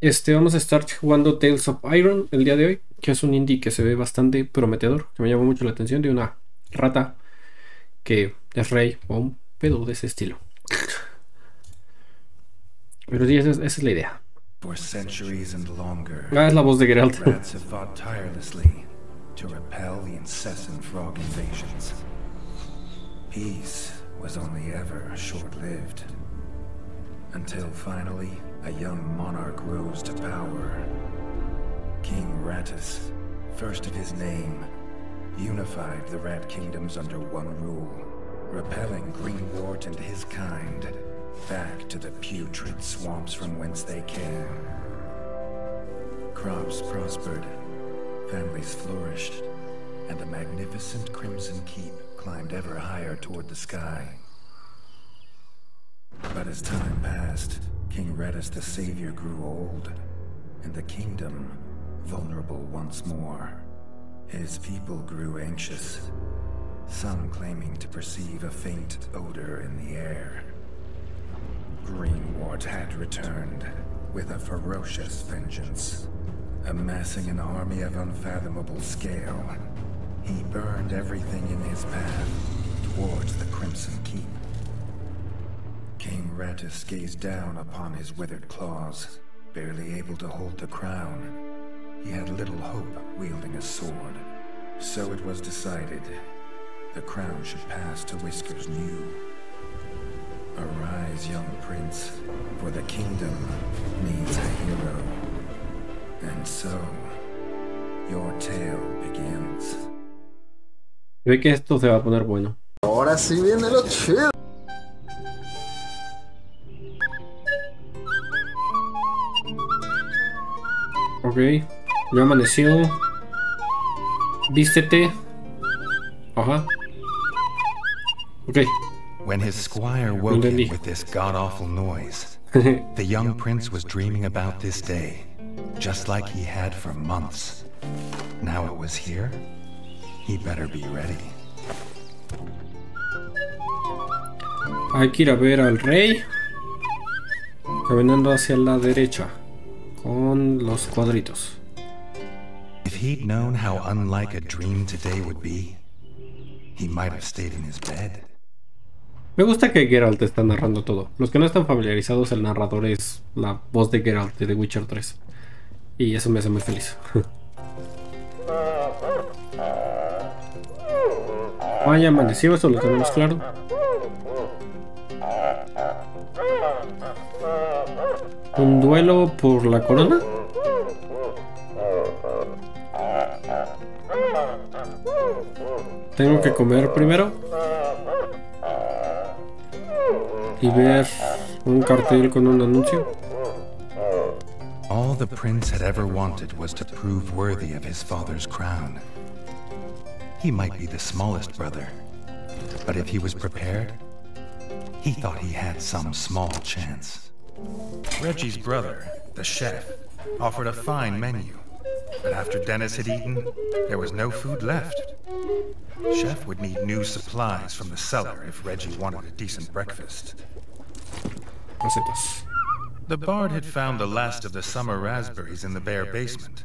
Este, vamos a estar jugando Tales of Iron el día de hoy, que es un indie que se ve bastante prometedor, que me llamó mucho la atención de una rata que es rey o un pedo de ese estilo. Pero sí, esa es, esa es la idea. For centuries and longer, Ah, es la voz de Geralt. rats have fought tirelessly to repel the incessant frog invasions. Peace was only ever short-lived. Until finally, a young monarch rose to power. King Rattus, first of his name, unified the rat kingdoms under one rule, repelling Greenwort and his kind back to the putrid swamps from whence they came. Crops prospered, families flourished, and the magnificent Crimson Keep climbed ever higher toward the sky. But as time passed, King Redis the Savior grew old, and the kingdom vulnerable once more. His people grew anxious, some claiming to perceive a faint odor in the air. Greenwart had returned with a ferocious vengeance. Amassing an army of unfathomable scale, he burned everything in his path towards the Crimson Keep. King Rattus gazed down upon his withered claws, barely able to hold the crown. He had little hope wielding a sword. So it was decided the crown should pass to Whiskers New. Arise, young prince, for the kingdom needs a hero. And so, your tale begins. Ve que esto se va a poner bueno. Ahora sí viene lo chido. Ok, amaneció. Vístete. Ajá. Ok. When his squire woke him with this god-awful noise, the young prince was dreaming about this day, just like he had for months. Now it was here. He better be ready. Hay que ir a ver al rey. Caminando hacia la derecha. Con los cuadritos. If he'd known how unlike a dream today would be, he might have stayed in his bed. Me gusta que Geralt está narrando todo. Los que no están familiarizados, el narrador es la voz de Geralt de The Witcher 3. Y eso me hace muy feliz. Ah, ya amaneció, eso lo tenemos claro. ¿Un duelo por la corona? Tengo que comer primero. Y ver un cartel con un anuncio. All the prince had ever wanted was to prove worthy of his father's crown. He might be the smallest brother, but if he was prepared, he thought he had some small chance. Reggie's brother, the chef, offered a fine menu, but after Dennis had eaten, there was no food left. Chef would need new supplies from the cellar if Reggie wanted a decent breakfast. The bard had found the last of the summer raspberries in the bare basement.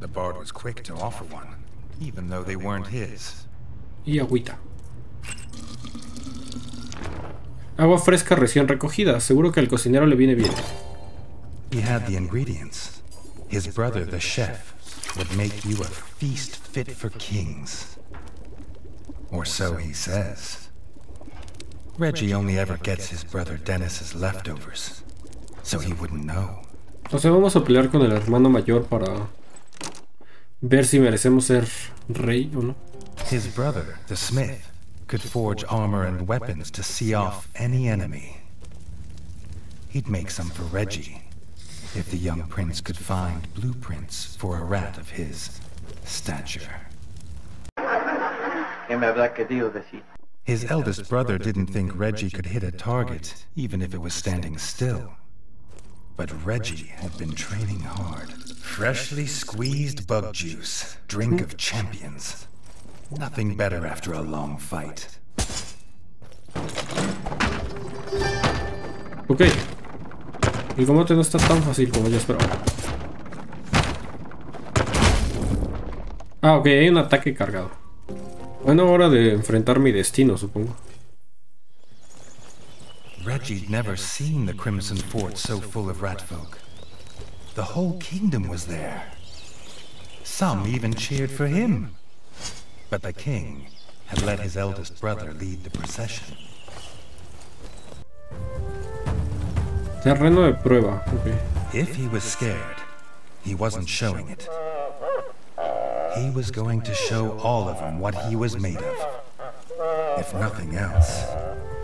The bard was quick to offer one, even though they weren't his. Y agüita. Agua fresca recién recogida. Seguro que al cocinero le viene bien. He had the ingredients. His brother, the chef, would make you a feast fit for kings. Or so he says. Reggie only ever gets his brother Dennis's leftovers, so he wouldn't know. O sea, vamos a pelear con el hermano mayor para ver si merecemos ser rey o no. His brother, the smith, could forge armor and weapons to see off any enemy. He'd make some for Reggie, if the young prince could find blueprints for a rat of his stature. His eldest brother didn't think Reggie could hit a target, even if it was standing still. But Reggie had been training hard. Freshly squeezed bug juice, drink of champions. Nothing better after a long fight. Ok. El combate no está tan fácil como yo esperaba. Ah, ok, hay un ataque cargado. Bueno, hora de enfrentar mi destino, supongo. Reggie'd never seen the Crimson Fort so full of ratfolk. The whole kingdom was there. Some even cheered for him. But the king had let his eldest brother lead the procession. Terreno de prueba, ok. If he was scared, he wasn't showing it. He was going to show all of them what he was made of. If nothing else,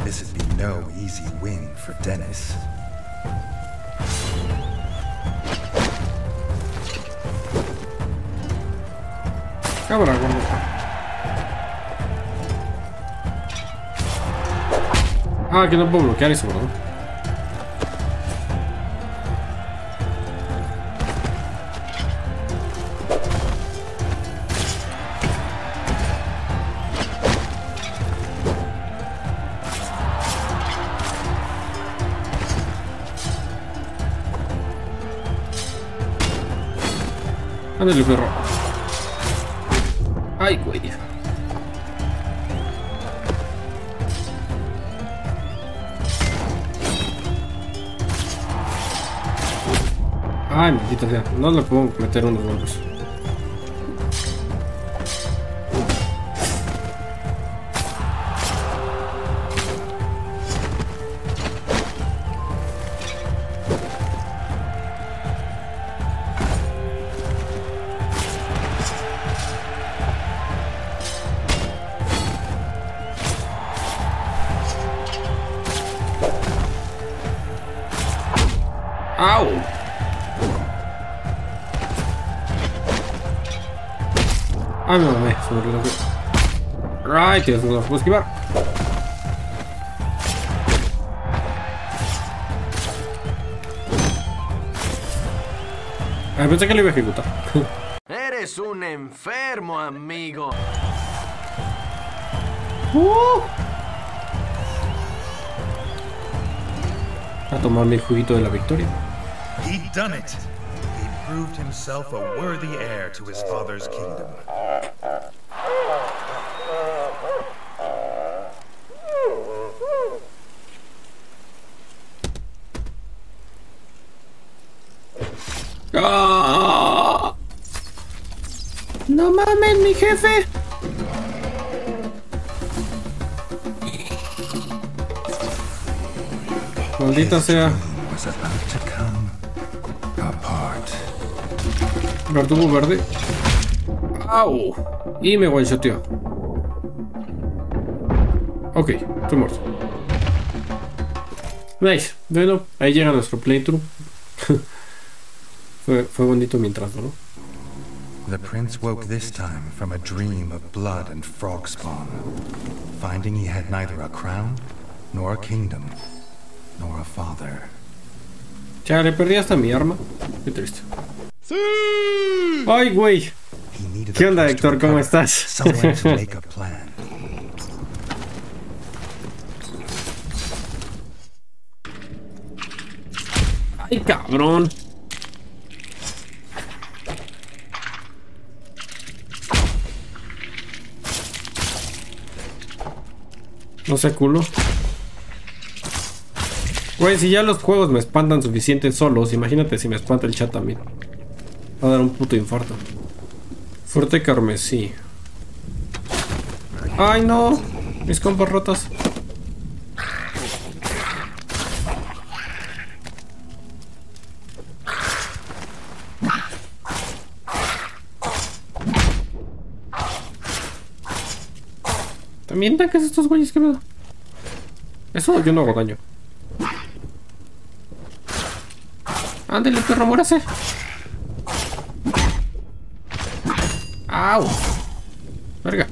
this would be no easy win for Dennis. Cabra, Ah, Hagen a bloccare solo. Andiamo però. Ai guai. Ay. Ay, maldita sea. No le puedo meter unos golpes. Tío, no lo puedo esquivar. Ay, pensé que lo iba a ejecutar. Eres un enfermo, amigo. A tomar mi juguito de la victoria. He'd done it. He'd proved himself a worthy heir to his father's kingdom. No mames, mi jefe. Maldita sea. Verdugo verde. ¡Au! Y me one-shoteó. Ok, estoy muerto. Nice. Bueno, ahí llega nuestro playthrough. Fue, fue bonito mientras, ¿no? The prince woke this time from a dream of blood and frog spawn, finding he had neither a crown, nor a kingdom, nor a father. Chale, perdí hasta mi arma. Qué triste. ¡Sí! ¡Ay, güey! ¿Qué onda, place Héctor? ¿Cómo estás? Somewhere to make a plan. ¡Ay, cabrón! No sé, culo. Güey, si ya los juegos me espantan suficientes solos, imagínate si me espanta el chat también. Va a dar un puto infarto. Fuerte carmesí. ¡Ay, no! Mis compas rotas. ¿También tanques estos güeyes? ¿Qué pedo? Eso yo no hago daño. Ándale, perro, muérase. ¡Au! Verga.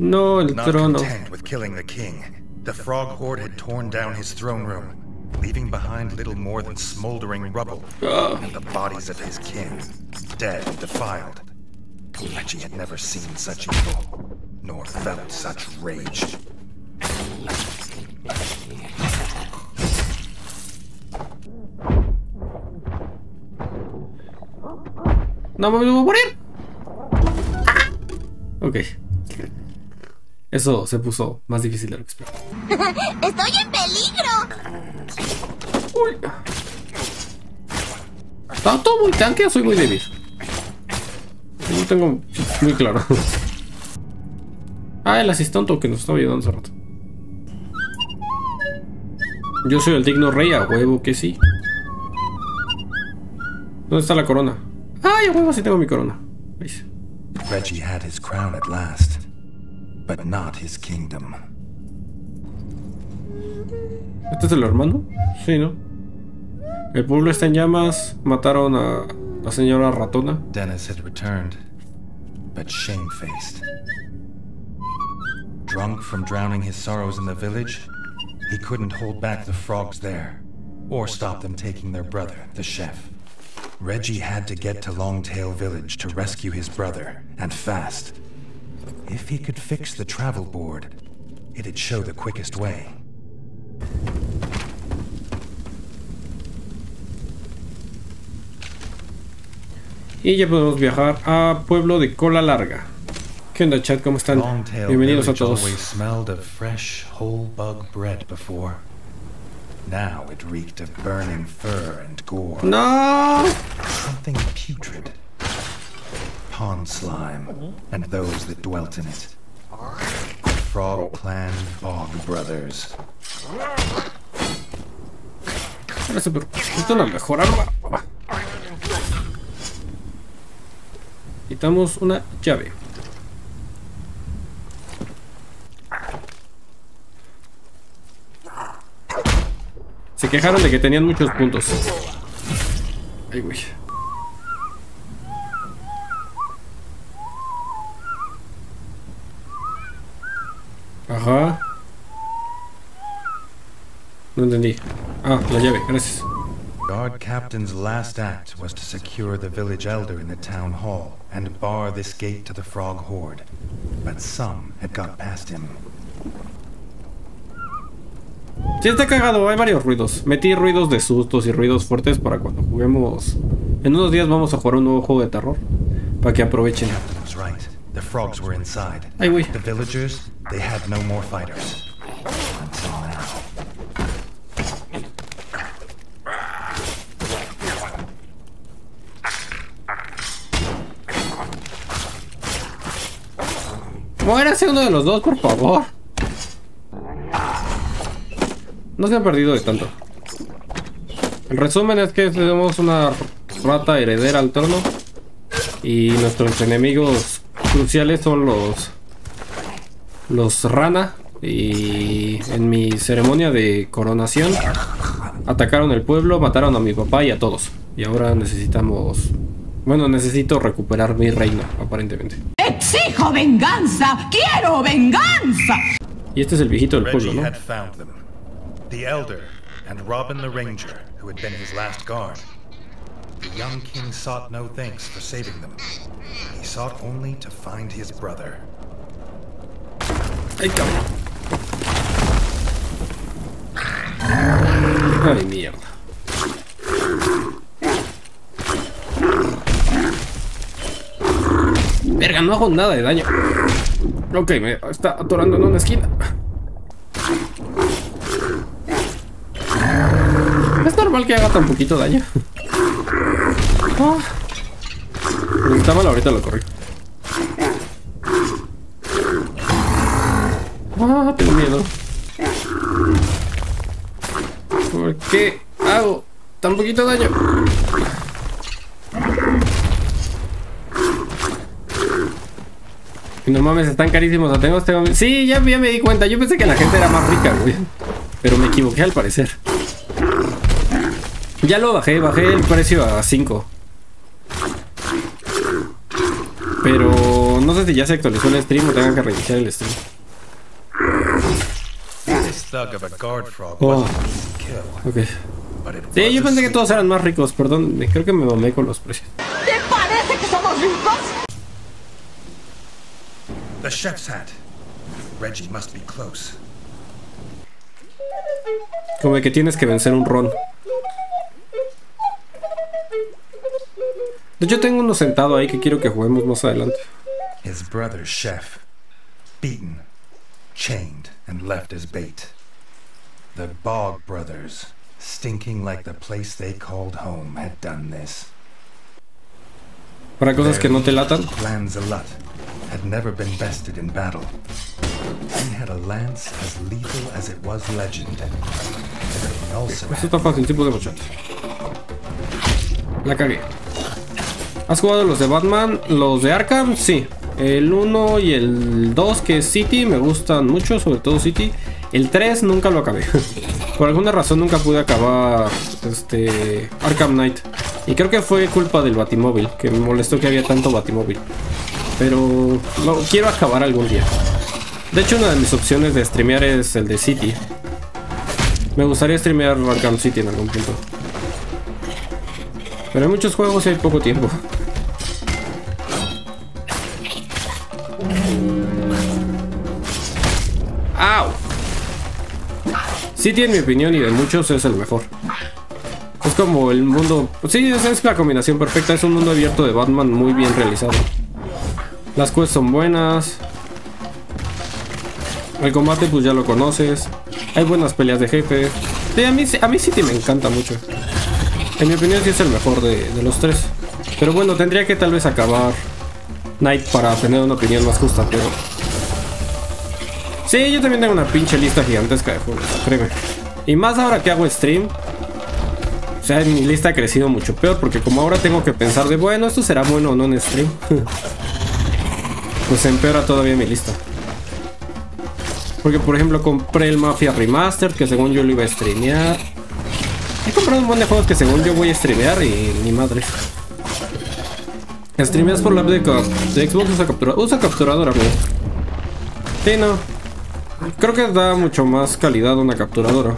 No, el trono. the king, the frog horde had torn down his throne room, leaving behind little more than smoldering rubble and the bodies of his kin, dead and defiled. Reggie had never seen such evil, no me voy a morir. Ah. Ok. Eso se puso más difícil de lo que esperaba. ¡Estoy en peligro! Uy. Está todo muy tanque o soy muy débil. No tengo muy claro. Ah, el asistente que nos estaba ayudando hace rato. Yo soy el digno rey, a huevo que sí. ¿Dónde está la corona? Ay, a huevo sí tengo mi corona. ¿Veis? Reggie had his crown at last, but not his kingdom. ¿Este es el hermano? Sí, ¿no? El pueblo está en llamas. Mataron a la señora ratona. Dennis had returned, but shamefaced. Drunk from drowning his sorrows in the village, he couldn't hold back the frogs there, or stop them taking their brother, the chef. Reggie had to get to Longtail Village to rescue his brother, and fast. If he could fix the travel board, it'd show the quickest way. Y ya podemos viajar a Pueblo de Cola Larga. ¿Qué onda, chat? ¿Cómo están? Bienvenidos a todos. always smelled of fresh, whole bug bread before. Now it reeked of burning fur and gore. ¡No! Something putrid. Pond slime, and those that dwelt in it. Frog Clan Bog Brothers. Ahora se necesita una mejor arma. Quitamos una llave. Se quejaron de que tenían muchos puntos. Ay, güey. Ajá. No entendí. Ah, la llave, gracias. Guard Captain's last act was to secure the village elder in the town hall and bar this gate to the frog horde. But some had got past him. Sí está cagado, hay varios ruidos. Metí ruidos de sustos y ruidos fuertes para cuando juguemos. En unos días vamos a jugar un nuevo juego de terror. Para que aprovechen. Captain was right. The frogs were inside. Ay, güey. The villagers, they had no more fighters. Until now. Muérase uno de los dos, por favor. No se han perdido de tanto. El resumen es que tenemos una rata heredera al trono. Y nuestros enemigos cruciales son los. Los rana. Y en mi ceremonia de coronación atacaron el pueblo, mataron a mi papá y a todos. Y ahora necesitamos. Bueno, necesito recuperar mi reino, aparentemente. ¡Exijo venganza! ¡Quiero venganza! Y este es el viejito del pueblo, ¿no? The Elder and Robin the Ranger, who had been his last guard. The young king sought no thanks for saving them. He sought only to find his brother. Ay, cabrón. Ay, mierda. Verga, no hago nada de daño. Ok, me está atorando en una esquina. Es normal que haga tan poquito daño. Si está mal, ahorita lo corrí. Ah, tengo miedo. ¿Por qué hago tan poquito daño? No mames, están carísimos. Tengo este... Sí, ya, ya me di cuenta. Yo pensé que la gente era más rica, güey. Pero me equivoqué al parecer. Ya lo bajé, bajé el precio a 5. Pero no sé si ya se actualizó el stream o tengan que reiniciar el stream. Oh. wasn't easy to kill, Ok. but it Sí, yo pensé que todos eran más ricos, perdón. Creo que me mamé con los precios. ¿Te parece que somos ricos? The chef's hat. Reggie must be close. Como de que tienes que vencer un ron. Hecho, tengo uno sentado ahí que quiero que juguemos más adelante. His brother, Chef, beaten, chained, and left as bait. The Bog brothers, stinking like the place they called home, had done this. Para cosas que no te latan. Lanzalut had never been bested in battle. He had a lance as lethal as it was legend. Esto está fácil, tipo de bochata. La cagué. ¿Has jugado los de Batman? Los de Arkham, sí. El 1 y el 2, que es City, me gustan mucho, sobre todo City. El 3 nunca lo acabé. Por alguna razón nunca pude acabar este Arkham Knight. Y creo que fue culpa del Batimóvil, que me molestó que había tanto Batimóvil. Pero lo quiero acabar algún día. De hecho, una de mis opciones de streamear es el de City. Me gustaría streamear Arkham City en algún punto. Pero hay muchos juegos y hay poco tiempo. City, en mi opinión y de muchos, es el mejor. Es como el mundo... Sí, esa es la combinación perfecta. Es un mundo abierto de Batman muy bien realizado. Las quests son buenas. El combate pues ya lo conoces. Hay buenas peleas de jefe. Sí, a mí, a mí City me encanta mucho. En mi opinión sí es el mejor de, de los tres. Pero bueno, tendría que tal vez acabar Night para tener una opinión más justa, pero... Sí, yo también tengo una pinche lista gigantesca de juegos, créeme. Y más ahora que hago stream. O sea, mi lista ha crecido mucho peor porque como ahora tengo que pensar de, bueno, esto será bueno o no en stream. pues empeora todavía mi lista. Porque por ejemplo compré el Mafia Remastered que según yo lo iba a streamear. He comprado un montón de juegos que según yo voy a streamear y ni madre. Streameas por la app de, Xbox usa capturadora. Usa capturadora, amigo. Sí, no. Creo que da mucho más calidad una capturadora.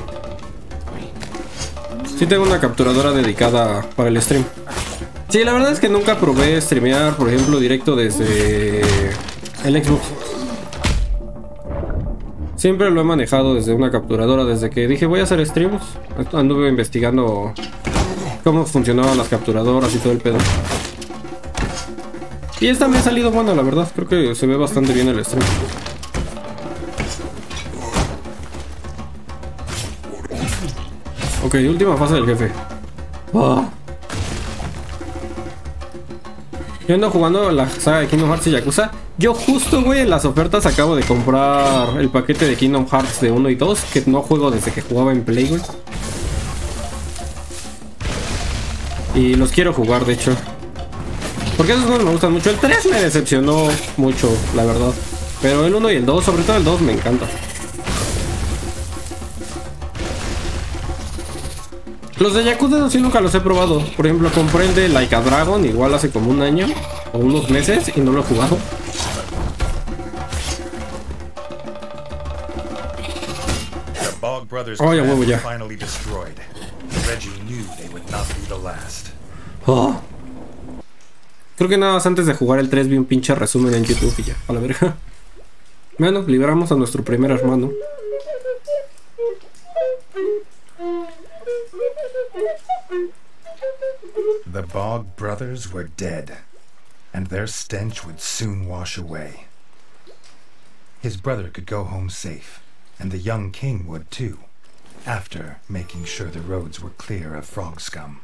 Sí tengo una capturadora dedicada para el stream. Sí, la verdad es que nunca probé streamear, por ejemplo, directo desde el Xbox. Siempre lo he manejado desde una capturadora, desde que dije voy a hacer streams. Anduve investigando cómo funcionaban las capturadoras y todo el pedo. Y esta me ha salido buena, la verdad. Creo que se ve bastante bien el stream. Ok, última fase del jefe. Ah. Yo ando jugando la saga de Kingdom Hearts y Yakuza. Yo justo, güey, en las ofertas acabo de comprar el paquete de Kingdom Hearts de 1 y 2, que no juego desde que jugaba en Play, güey. Y los quiero jugar, de hecho. Porque esos juegos me gustan mucho. El 3 me decepcionó mucho, la verdad. Pero el 1 y el 2, sobre todo el 2, me encanta. Los de Yakuza sí nunca los he probado. Por ejemplo, compré el de Like a Dragon igual hace como un año o unos meses y no lo he jugado. Oh, ya, huevo, ya. Oh. Creo que nada más antes de jugar el 3 vi un pinche resumen en YouTube y ya, a la verga. Bueno, liberamos a nuestro primer hermano. Bog brothers were dead, and their stench would soon wash away. His brother could go home safe, and the young king would too, after making sure the roads were clear of frog scum.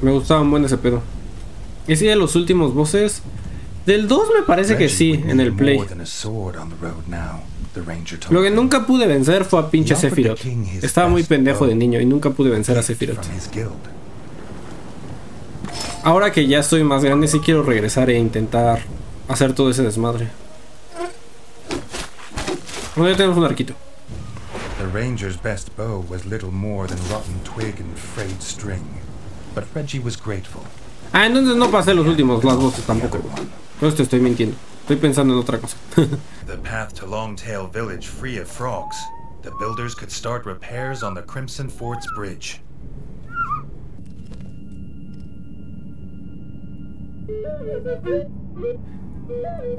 Me gustaba un buen ese pedo. Y sí, de los últimos bosses. Del 2 me parece que sí, en el play. More than a sword on the road now, the ranger told Lo que nunca pude vencer fue a pinche Sephiroth. Estaba muy pendejo de niño y nunca pude vencer a Sephiroth. Ahora que ya estoy más grande, sí quiero regresar e intentar hacer todo ese desmadre. Bueno, ya tenemos un arquito. The ranger's best bow was little more than rotten twig and frayed string, but Reggie was grateful. Ah, entonces no pasé los últimos las voces tampoco. Pero te estoy mintiendo. Estoy pensando en otra cosa. The path to Longtail Village free of frogs. The builders could start repairs on the Crimson Forts Bridge.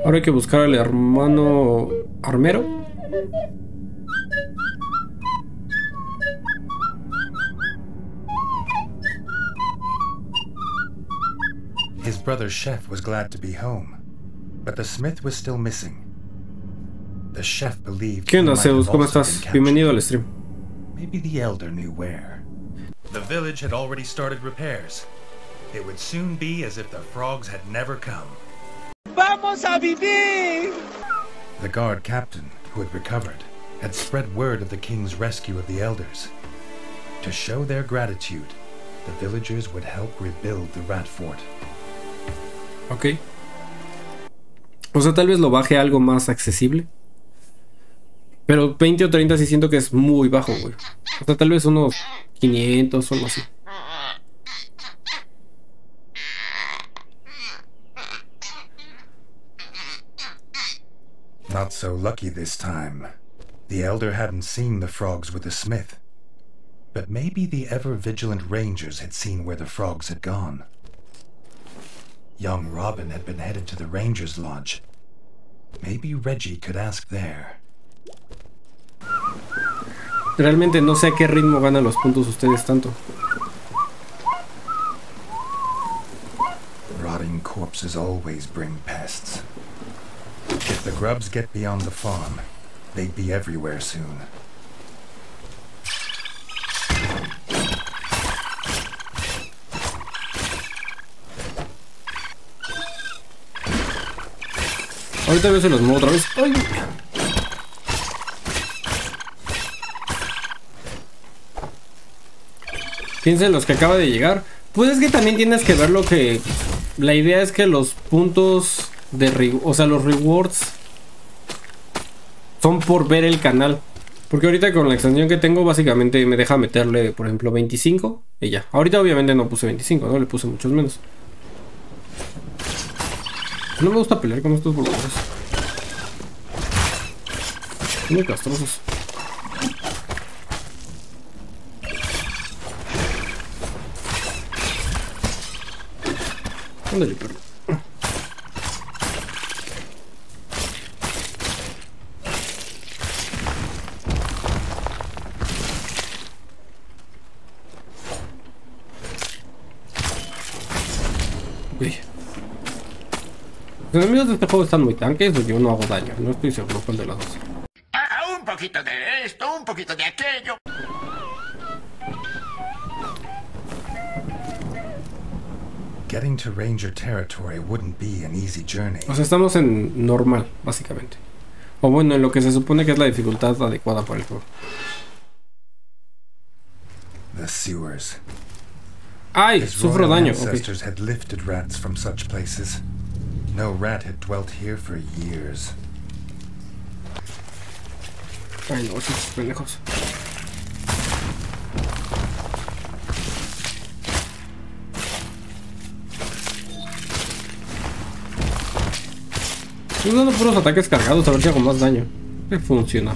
Ahora hay que buscar al hermano armero. His brother chef was glad to be home, but the smith was still missing. The chef believed ¿Qué onda, Zeus? ¿Cómo estás? Bienvenido al stream. Maybe the elder knew where. The village had already started repairs. It would soon be as if the frogs had never come. ¡Vamos a vivir! The guard captain, who had recovered, had spread word of the king's rescue of the elders. To show their gratitude, the villagers would help rebuild the rat fort. Ok. O sea, tal vez lo baje a algo más accesible. Pero 20 o 30 sí siento que es muy bajo, güey. O sea, tal vez unos 500 o algo así. Not so lucky this time. The elder hadn't seen the frogs with the smith. But maybe the ever vigilant rangers had seen where the frogs had gone. Young Robin had been headed to the ranger's lodge. Maybe Reggie could ask there. Realmente no sé a qué ritmo ganan los puntos ustedes tanto. Rotting corpses always bring pests. If the grubs get beyond the farm, they'd be everywhere soon. Ahorita veo se los muevo otra vez. Ay. Piensen los que acaba de llegar. Pues es que también tienes que ver lo que. La idea es que los puntos de. O sea, los rewards. Son por ver el canal. Porque ahorita con la extensión que tengo, básicamente me deja meterle, por ejemplo, 25 y ya. Ahorita obviamente no puse 25, ¿no? Le puse muchos menos. No me gusta pelear con estos volúmenes. Son muy castrosos. Ándale, perro. Enemigos de este juego están muy tanques o yo no hago daño. No estoy seguro cuál de las dos. Ah, un poquito de esto, un poquito de aquello. Getting to ranger territory wouldn't be an easy journey. O sea, estamos en normal, básicamente. O bueno, en lo que se supone que es la dificultad adecuada para el juego. The sewers. ¡Ay! His Sufro daño. ok. ancestors had lifted rats from such places. No rat had dwelt here for years. No, esos pendejos. Estoy usando puros ataques cargados a ver si hago más daño. Que funciona.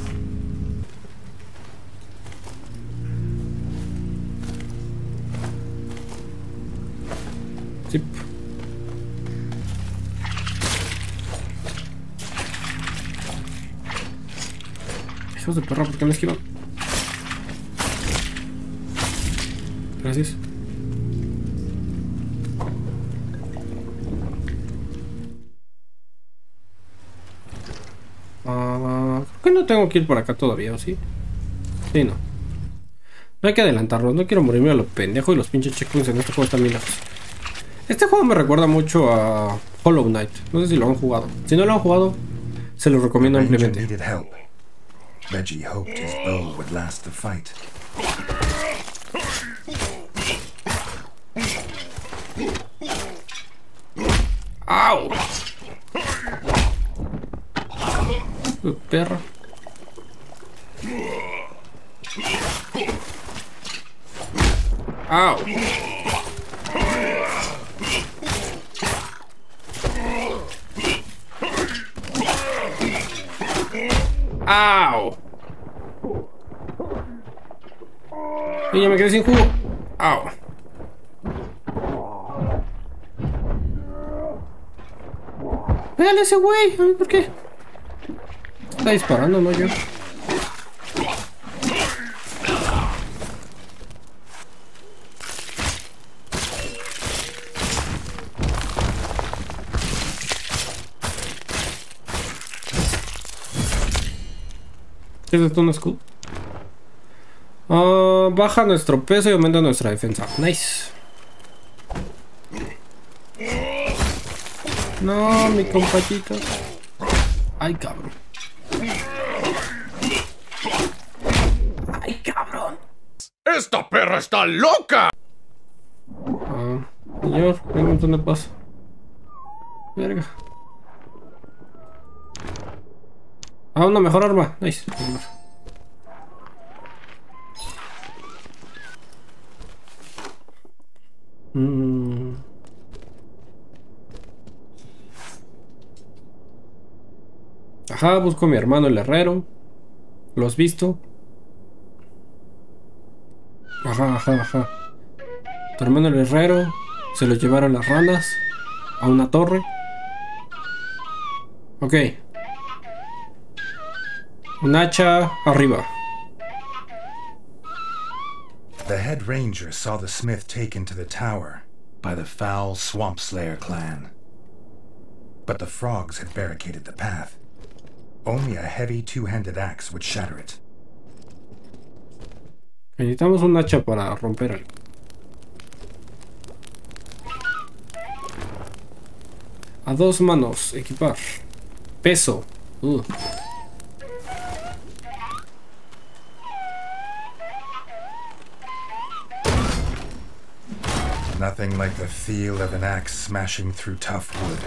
Hijos de perra, ¿por qué me esquivan? Gracias. Ah, creo que no tengo que ir por acá todavía, ¿o sí? Sí, no. No hay que adelantarnos, no quiero morirme a lo pendejo y los pinches checkpoints en este juego están bien lejos. Este juego me recuerda mucho a Hollow Knight. No sé si lo han jugado. Si no lo han jugado, se lo recomiendo ampliamente. Reggie hoped his bow would last the fight. Ow! Super. Ow! Ow! Y ya me quedé sin jugo. Au. Pégale a ese güey. A ver por qué. Está disparando, ¿no? Yo. ¿Quieres tú un escudo? Ah, baja nuestro peso y aumenta nuestra defensa. Nice. No, mi compachito. Ay, cabrón. Ay, cabrón. ¡Esta perra está loca! Ah, señor, venga un montón de paso. Verga. Ah, una mejor arma. Nice. Mm. Ajá, busco a mi hermano el herrero. ¿Lo has visto? Ajá, ajá, ajá. Tu hermano el herrero se lo llevaron las ranas a una torre. Ok. Un hacha arriba. The head ranger saw the smith taken to the tower by the foul Swamp Slayer clan. But the frogs had barricaded the path. Only a heavy two-handed axe would shatter it. Necesitamos un hacha para romper algo. A dos manos, equipar. Peso. Uh. Nothing like the feel of an axe smashing through tough wood.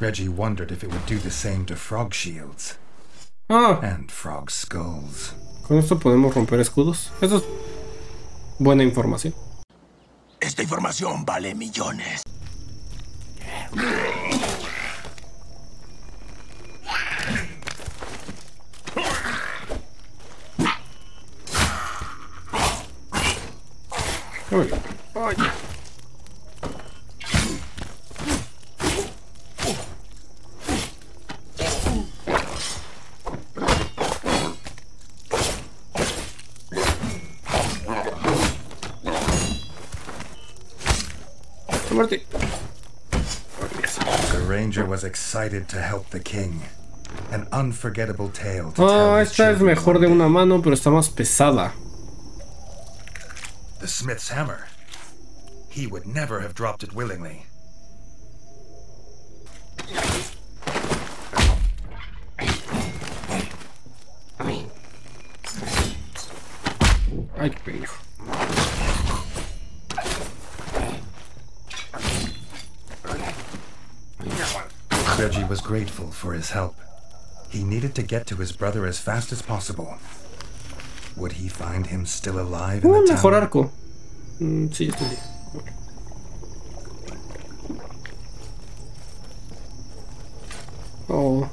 Reggie wondered if it would do the same to frog shields Ah, and frog skulls. con esto podemos romper escudos. Eso es buena información. Esta información vale millones. Uy, ay. Muerte. The ranger was excited to help the king. An unforgettable tale to tell Ah, esta es mejor de una mano, pero está más pesada. The smith's hammer. He would never have dropped it willingly. Grateful for his help. He needed to get to his brother as fast as possible. Would he find him still alive in the mejor tower? arco. Mm, sí, estoy. Oh.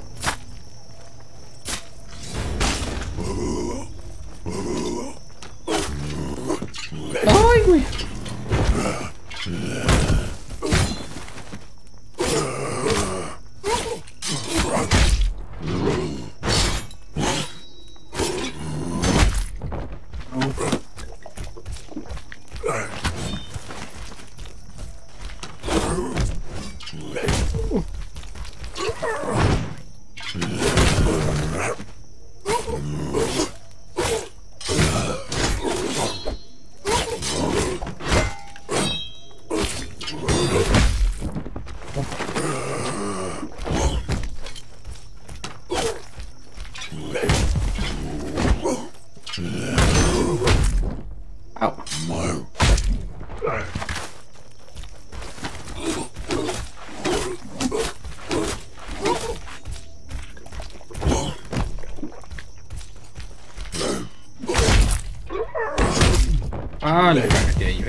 Ah, le cágate ahí.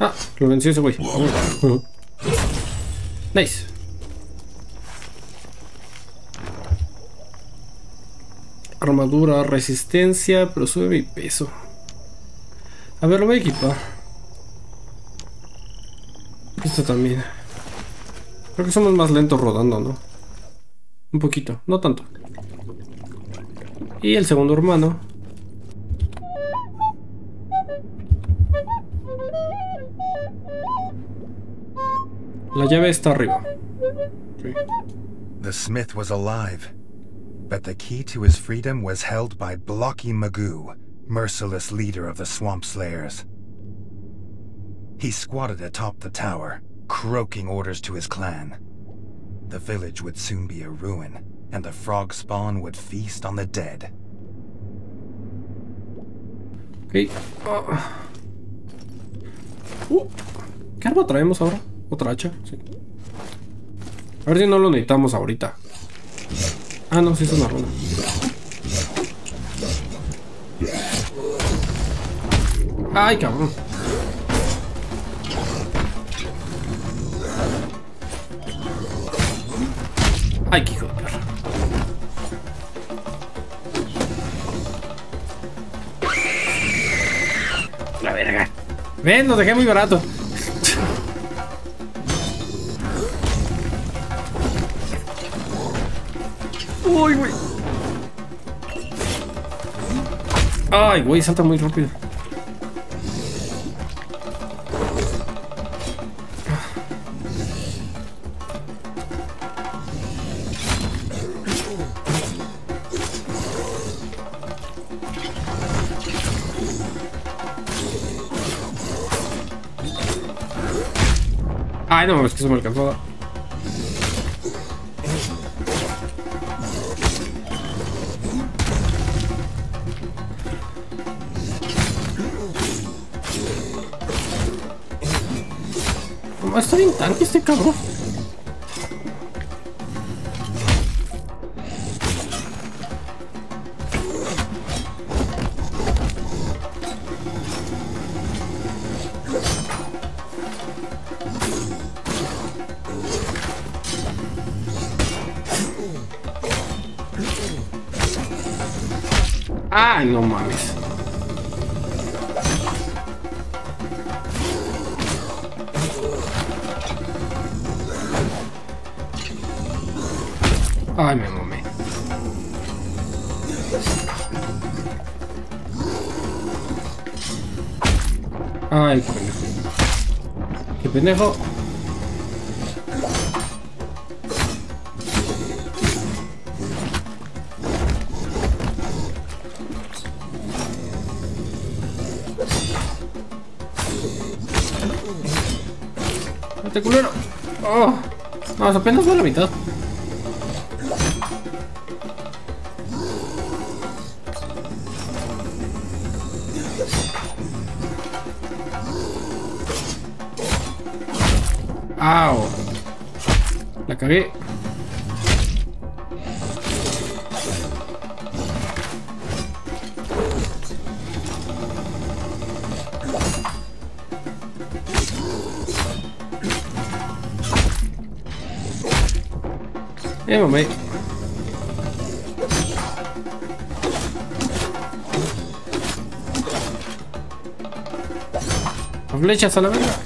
Ah, lo venció ese güey. Nice. Armadura, resistencia, pero sube mi peso. A ver, lo voy a equipar. Esto también. Creo que somos más lentos rodando, ¿no? Un poquito, no tanto. Y el segundo hermano. La llave está arriba. The smith was alive, but the key to his freedom was held by Blocky Magoo, merciless leader of the Swamp Slayers. He squatted atop the tower, croaking orders to his clan. The village would soon be a ruin, and the frog spawn would feast on the dead. Ok. Ah. Uh, ¿Qué arma traemos ahora? ¿Otra hacha? Sí. A ver si no lo necesitamos ahorita. Ah, no, sí es una runa. Ay, cabrón. Ay, qué hijo de perra. La verga. Ven, lo dejé muy barato. Uy, güey. Ay, güey, salta muy rápido. Ay, no, es que se me alcanzó está bien tanque este cabrón. Pendejo. Qué pendejo. Este. Oh. Apenas la mitad. Crit. Yeah, mate. Wleciał co lewego?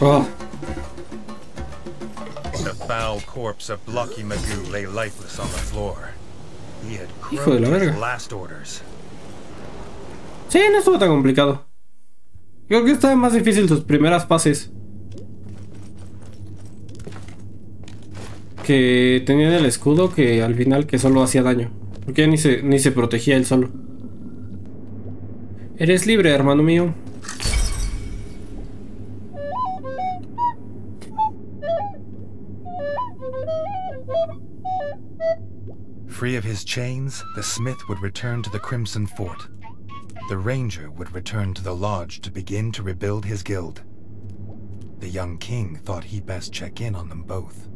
Oh. The foul corpse of Blocky Magoo lay lifeless on the floor. He had Hijo de la verga. last orders. Sí, no estuvo tan complicado. Creo que estaba más difícil sus primeras fases. Que tenían el escudo que al final que solo hacía daño. Porque ya ni se, ni se protegía él solo. Eres libre, hermano mío. Free of his chains, the smith would return to the Crimson Fort. The ranger would return to the lodge to begin to rebuild his guild. The young king thought he'd best check in on them both.